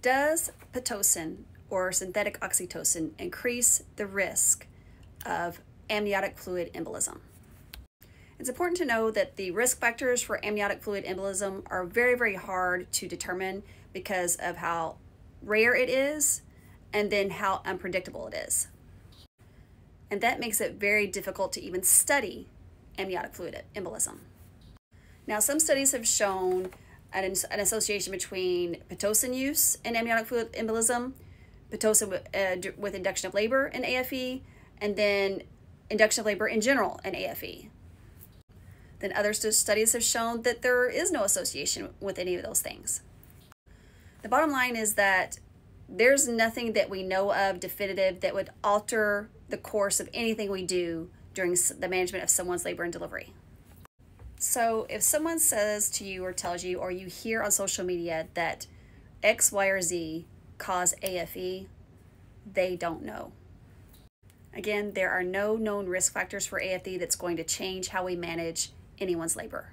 Does Pitocin or synthetic oxytocin increase the risk of amniotic fluid embolism? It's important to know that the risk factors for amniotic fluid embolism are very, very hard to determine because of how rare it is and then how unpredictable it is. And that makes it very difficult to even study amniotic fluid embolism. Now, some studies have shown an, an association between Pitocin use and amniotic fluid embolism, Pitocin with, uh, with induction of labor in AFE, and then induction of labor in general in AFE. Then other studies have shown that there is no association with any of those things. The bottom line is that there's nothing that we know of definitive that would alter the course of anything we do during the management of someone's labor and delivery. So if someone says to you or tells you or you hear on social media that X, Y, or Z cause AFE, they don't know. Again, there are no known risk factors for AFE that's going to change how we manage anyone's labor.